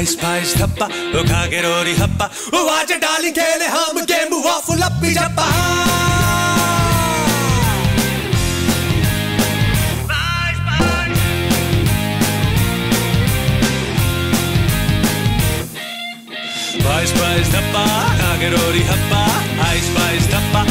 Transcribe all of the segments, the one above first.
Spice spice थप्पा उखा के Rory हप्पा ओ आज डाली खेले हम गेम वाफुल अप्पी जप्पा Spice, spice, tappa, kagerori, happa, ice, spice, tappa,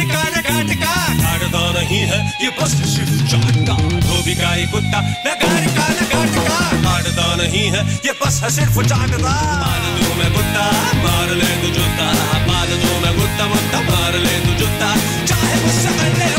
car का नहीं है ये बस सिर्फ़ चाट का धोबी का कुत्ता। का नहीं है। ये बस है सिर्फ़ चाट मार दो मैं कुत्ता, मार ले तू जूता। मार दो मैं कुत्ता, मुत्ता, मार ले तू जूता। चाहे गुस्सा कर ले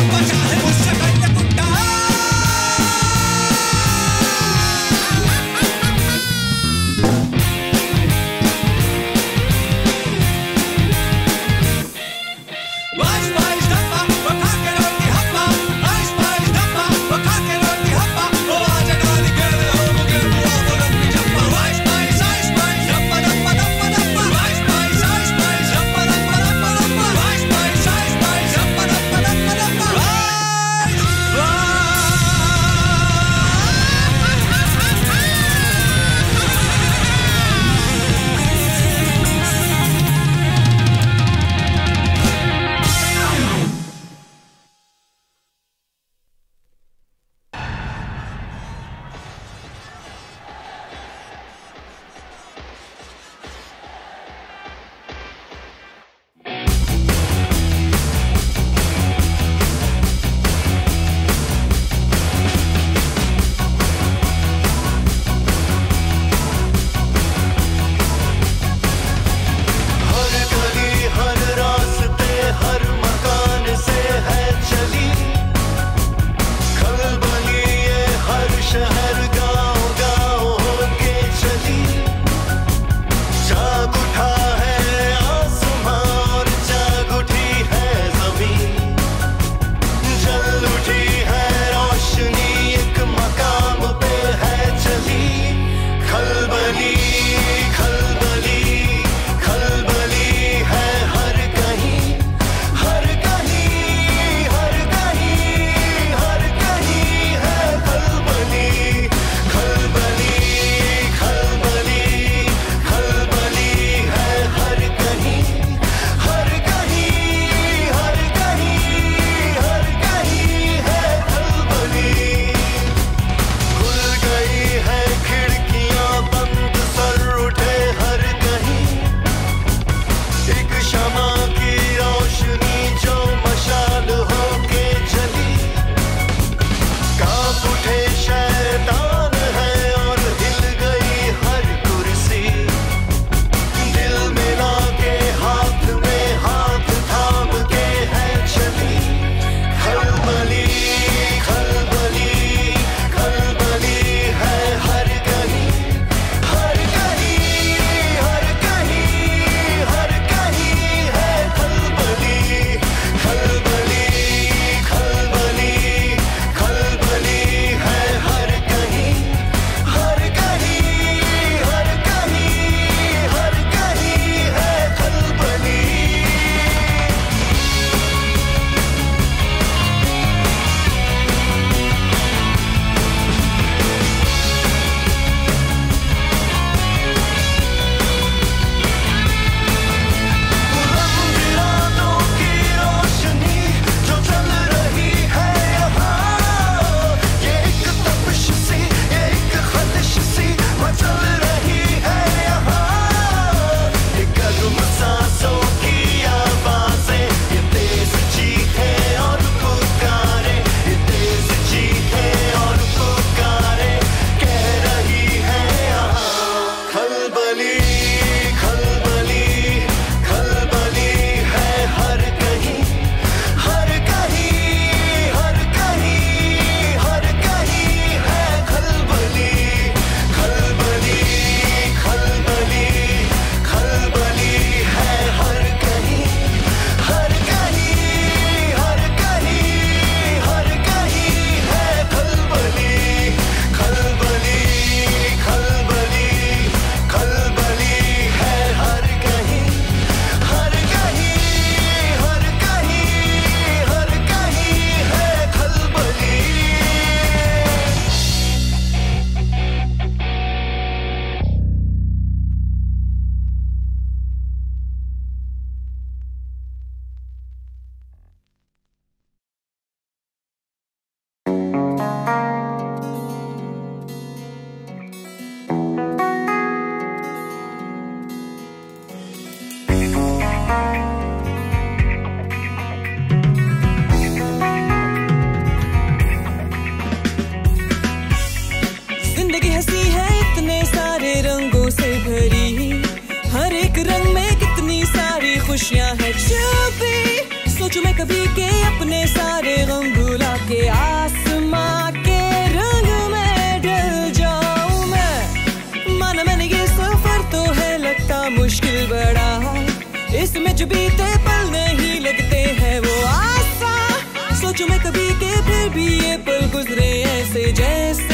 खुशियाँ है छुपी। सोचो मैं कभी के अपने सारे गम भुला के आसमां के रंग में ढल जाऊ मैं। माना मैंने ये सफ़र तो है, लगता मुश्किल बड़ा है। इसमें जो बीते पल नहीं लगते हैं, वो आसा सोचो मैं कभी के फिर भी ये पल गुजरे ऐसे जैसे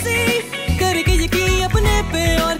से करके यकीन अपने पे और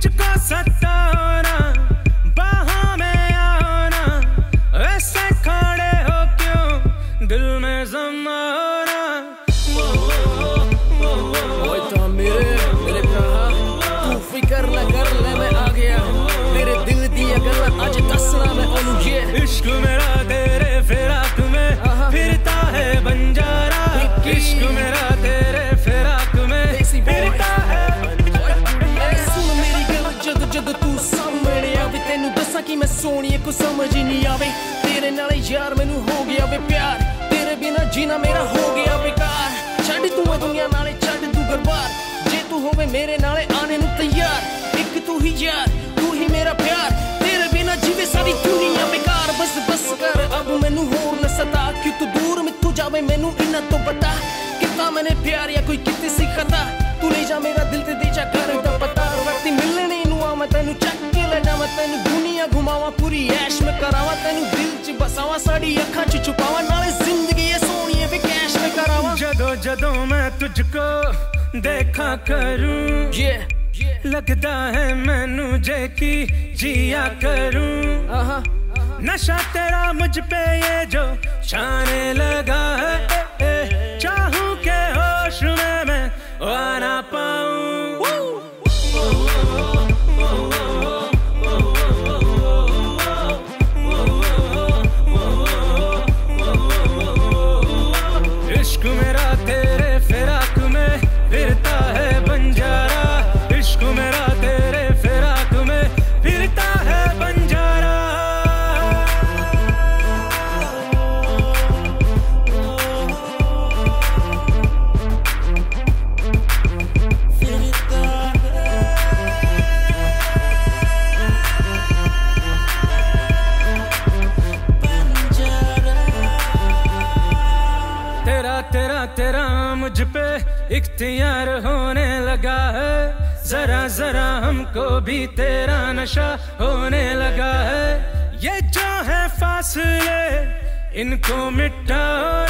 te cansa ਸਮਝ ਨਹੀਂ ਆਵੇ। ਤੇਰੇ ਨਾਲ ਯਾਰ ਮੈਨੂੰ ਹੋ ਗਿਆ ਵੇ ਪਿਆਰ। ਤੇਰੇ ਬਿਨਾ ਜੀਣਾ ਮੇਰਾ ਹੋ ਗਿਆ ਬੇਕਾਰ। ਛੱਡ ਤੂੰ ਇਹ ਦੁਨੀਆ ਨਾਲੇ ਛੱਡ ਤੂੰ ਗਰਬਾਰ। ਜੇ ਤੂੰ ਹੋਵੇ ਮੇਰੇ ਨਾਲੇ ਆਣੇ ਨੂੰ ਤਿਆਰ, ਇੱਕ ਤੂੰ ਹੀ ਯਾਰ, ਤੂੰ ਹੀ ਮੇਰਾ ਪਿਆਰ। ਤੇਰੇ ਬਿਨਾ ਜੀਵੇ ਸਾਰੀ ਦੁਨੀਆ ਬੇਕਾਰ। ਬਸ ਬਸ ਕਰ, ਅਬ ਮੈਨੂੰ ਹੋਰ ਨਾ ਕਿ ਤੂੰ ਦੂਰ ਮਿੱਥੂ ਜਾਵੇ ਮੈਨੂੰ ਇਨਾਂ ਤੋਂ ਪਤਾ। ਕਿਤਾ ਮੈਨੇ ਪਿਆਰ ਜਾਂ ਕੋਈ ਸਾਡੀ ਅੱਖਾਂ 'ਚ ਛੁਪਾਵਾਂ ਨਾਲੇ ਜ਼ਿੰਦਗੀ ਇਹ ਸੋਹਣੀ ਵੀ ਕੈਸ਼ ਮੈਂ ਕਰਾਵਾਂ ਜਦੋਂ ਜਦੋਂ ਮੈਂ ਤੁਝ ਕੋ ਦੇਖਾ ਕਰੂੰ yeah लगता है मैनू जे की जिया करूं ਆਹਾ नशा तेरा मुझ पे ये जो छाने लगा है ए, ए, चाहूं के होश में मैं आना i happy. भी तेरा नशा होने लगा है। ये जो है फासले इनको मिटाना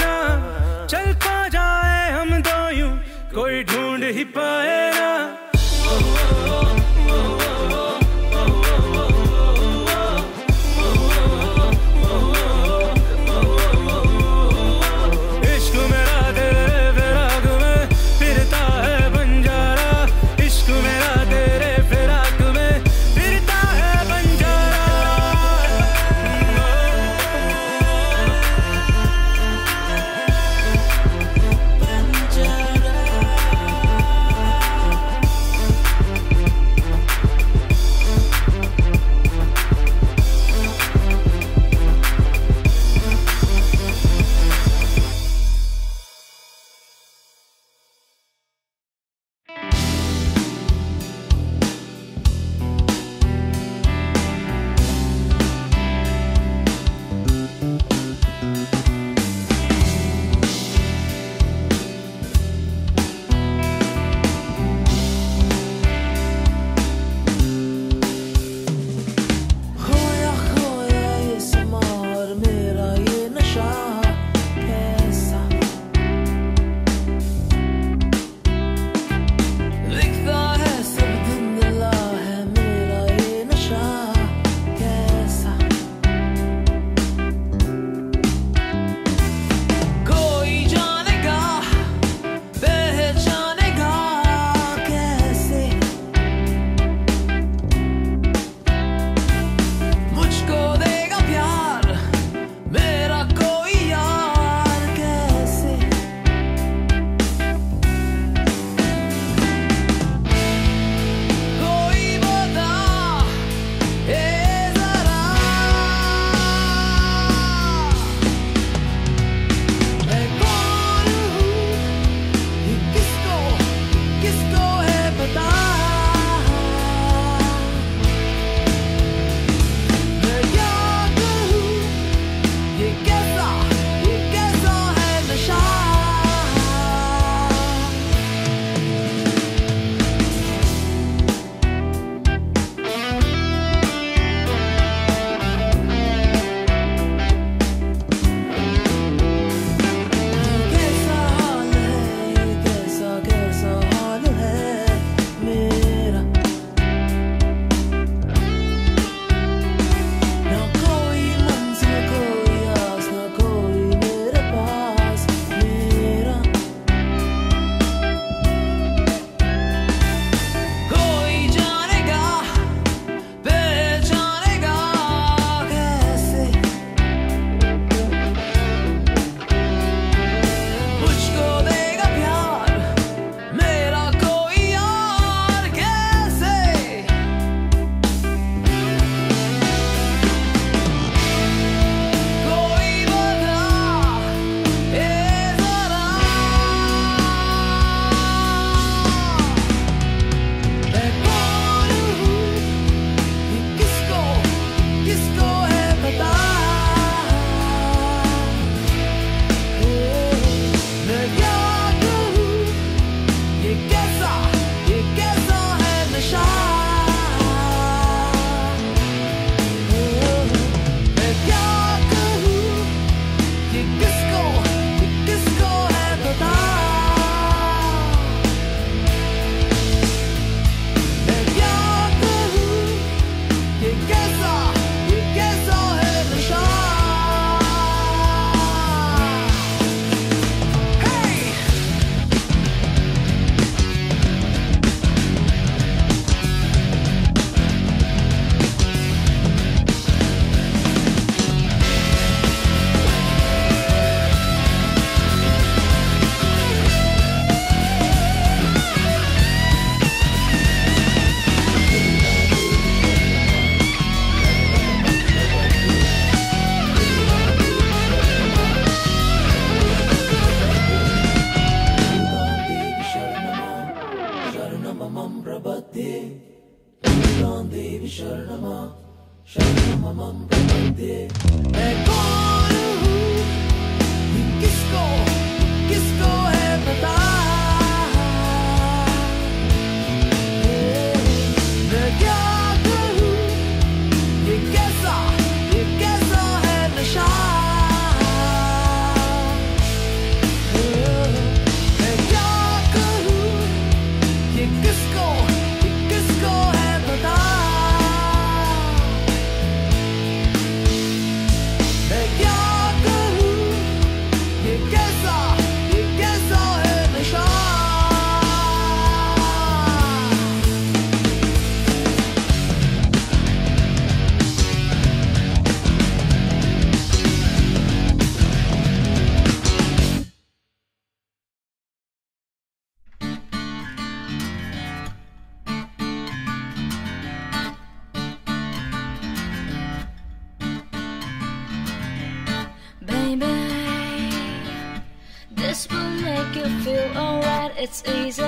it's easy.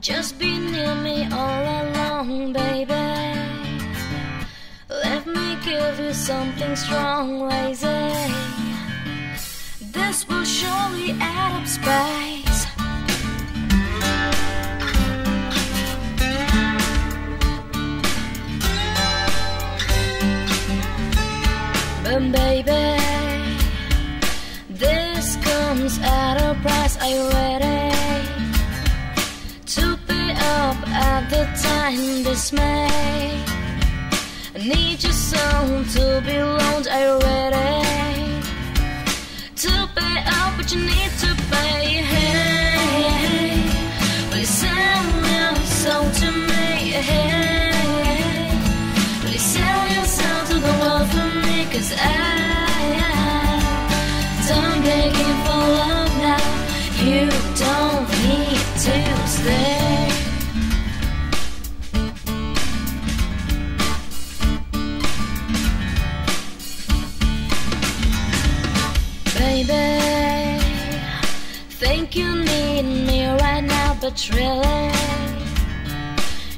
Just be near me all along, baby. Let me give you something strong, lazy. This will surely add up space. Are you ready to pay up at the time dismay? I need your soul to be loaned. Are you ready to pay up what you need Baby, think you need me right now, but really,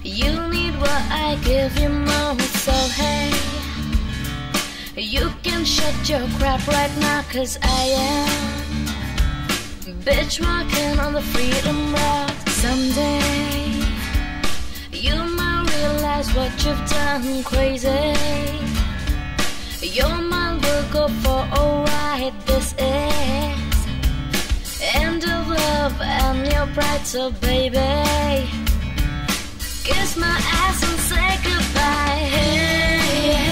you need what I give you. So hey, you can shut your crap right now, cause I am bitch walking on the freedom road. Someday, you might realize what you've done crazy. Your mind will go for oh, a ride. This is end of love and your pride, so baby, kiss my ass and say goodbye. Hey,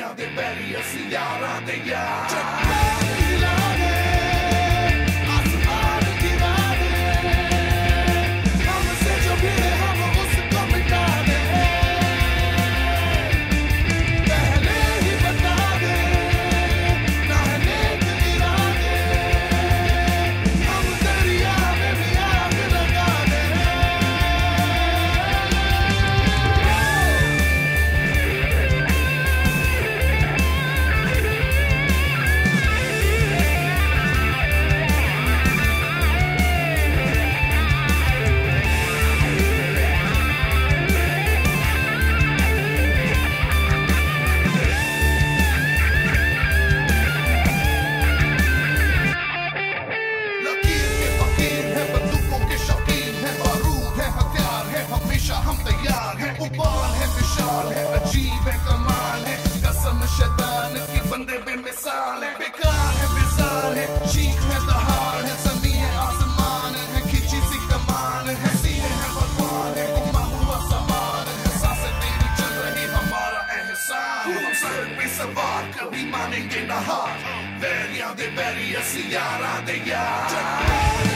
jag, det väljer cigarren, det gör. ईमान है, विशाल है, अजीब है, कमाल है। कसम शैतान के बंदे बेमिसाल है। बेकार है बेजार है, चीख है, दहाड़ है समी है, आसमान है, खींची सी कमान है। सीने है भगवान है घुमा हुआ समान है। साँसें तेरी चल रही, हमारा एहसान हम सर पे सवार, कभी मानेंगे ना हार। बैरिया दे, बैरिया सियारा दे यार।